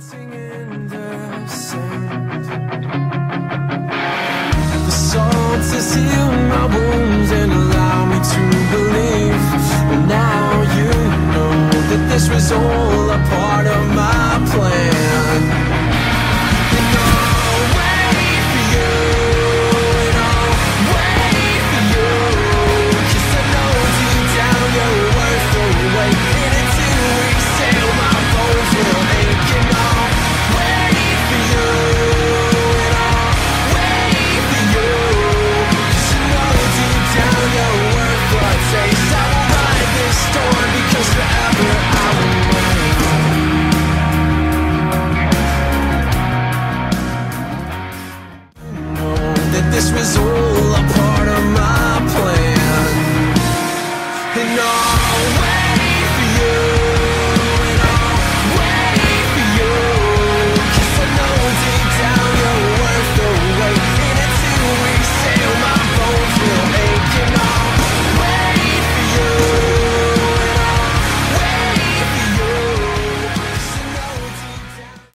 The sand. The salt my wounds and allow me to believe. Now you know that this was all a this was